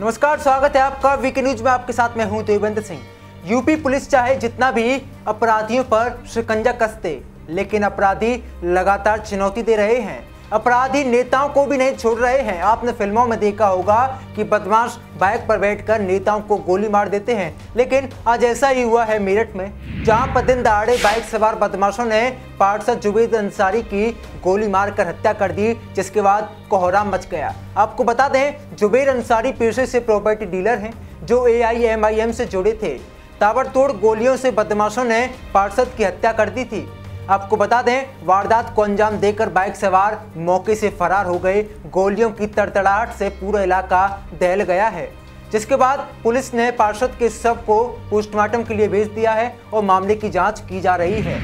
नमस्कार, स्वागत है आपका वीके न्यूज़ में। आपके साथ मैं हूँ देवेंद्र सिंह। यूपी पुलिस चाहे जितना भी अपराधियों पर शिकंजा कसते, लेकिन अपराधी लगातार चुनौती दे रहे हैं। अपराधी नेताओं को भी नहीं छोड़ रहे हैं। आपने फ़िल्मों में देखा होगा कि बदमाश बाइक पर बैठकर नेताओं को गोली मार देते हैं। लेकिन आज ऐसा ही हुआ है मेरठ में, जहाँ पर दिन दहाड़े बाइक सवार बदमाशों ने पार्षद जुबेद अंसारी की गोली मारकर हत्या कर दी, जिसके बाद कोहराम मच गया। आपको बता दें जुबेर अंसारी पेशे से प्रॉपर्टी डीलर हैं, जो ए से जुड़े थे। ताबड़तोड़ गोलियों से बदमाशों ने पार्षद की हत्या कर दी थी। आपको बता दें, वारदात को अंजाम देकर बाइक सवार मौके से फरार हो गए। गोलियों की तड़तड़ाहट से पूरा इलाका दहल गया है। जिसके बाद पुलिस ने पार्षद के शव को पोस्टमार्टम के लिए भेज दिया है और मामले की जाँच की जा रही है।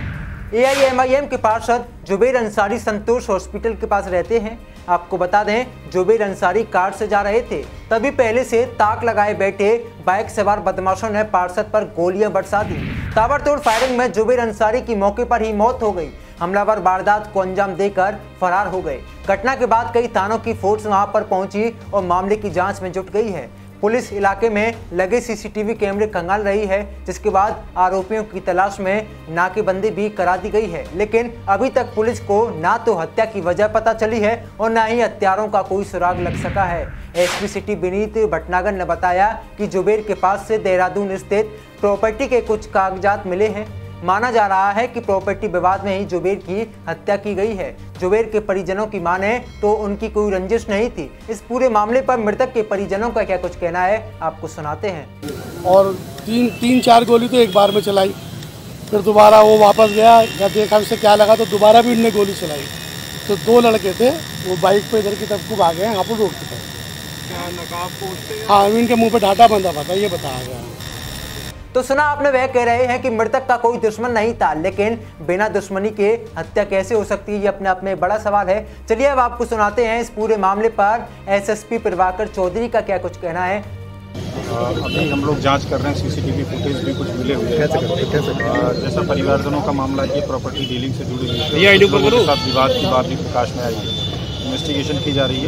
एआईएमआईएम के पार्षद जुबेर अंसारी संतोष हॉस्पिटल के पास रहते हैं। आपको बता दें, जुबेर अंसारी कार से जा रहे थे। तभी पहले से ताक लगाए बैठे बाइक सवार बदमाशों ने पार्षद पर गोलियाँ बरसा दी। ताबड़तोड़ फायरिंग में जुबेर अंसारी की मौके पर ही मौत हो गई। हमलावर वारदात को अंजाम देकर फरार हो गए। घटना के बाद कई थानों की फोर्स वहाँ पर पहुँची और मामले की जाँच में जुट गई है। पुलिस इलाके में लगे सीसीटीवी कैमरे कंगाल रही है, जिसके बाद आरोपियों की तलाश में नाकेबंदी भी करा दी गई है। लेकिन अभी तक पुलिस को ना तो हत्या की वजह पता चली है और न ही हत्यारों का कोई सुराग लग सका है। एसपी सिटी विनीत भटनागर ने बताया कि जुबेर के पास से देहरादून स्थित प्रॉपर्टी के कुछ कागजात मिले हैं। माना जा रहा है कि प्रॉपर्टी विवाद में ही जुबेर की हत्या की गई है। जुबेर के परिजनों की माने तो उनकी कोई रंजिश नहीं थी। इस पूरे मामले पर मृतक के परिजनों का क्या कुछ कहना है आपको सुनाते हैं। और तीन तीन चार गोली तो एक बार में चलाई। फिर दोबारा वो वापस गया या देखा उसे क्या लगा तो दोबारा भी उनने गोली चलाई। तो दो लड़के थे वो बाइक पे इधर की तरफ़ को भागे यहाँ पर रोड की तरफ़ हाँ इनके मुँह पे डाटा बंधा हुआ था ये बताया गया तो सुना आपने वह कह रहे हैं कि मृतक का कोई दुश्मन नहीं था लेकिन बिना दुश्मनी के हत्या कैसे हो सकती है? ये अपने आप में बड़ा सवाल है। चलिए अब आपको सुनाते हैं इस पूरे मामले पर एसएसपी प्रभाकर चौधरी का क्या कुछ कहना है। अभी हम लोग जाँच कर रहे हैं सीसीटीवी फुटेज भी कुछ मिले हुए हैं। जैसा परिवारजनों का मामला है प्रॉपर्टी डीलिंग से जुड़ी हुई है। साथ विवाद की बात भी प्रकाश में आई है। इन्वेस्टिगेशन की जा रही है।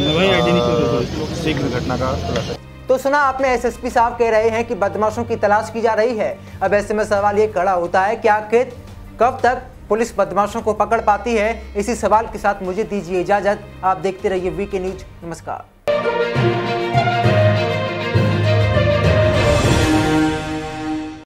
शीघ्र घटना का खुलासा। तो सुना, आपने एसएसपी साहब कह रहे हैं कि बदमाशों की तलाश की जा रही है। अब ऐसे में सवाल ये खड़ा होता है कि आखिर कब तक पुलिस बदमाशों को पकड़ पाती है? इसी सवाल के साथ मुझे दीजिए इजाज़त। आप देखते रहिए वीके न्यूज़ नमस्कार।